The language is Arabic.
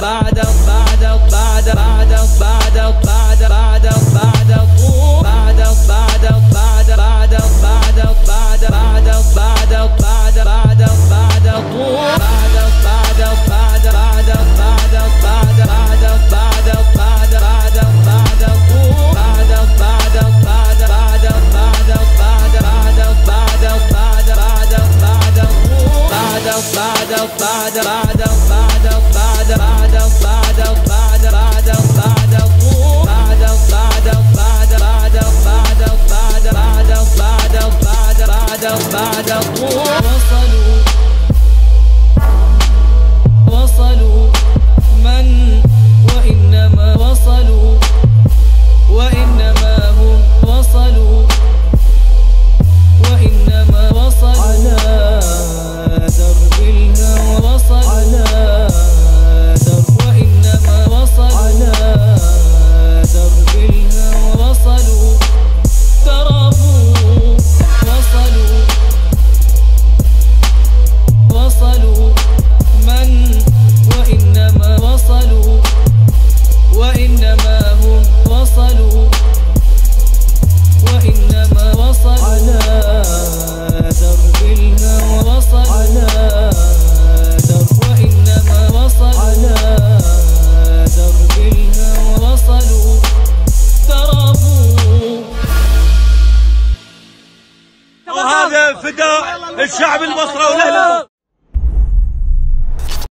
بعد بعد بعد بعد بعد بعد بعد بعد بعد بعد فداء الشعب المصري والاهلي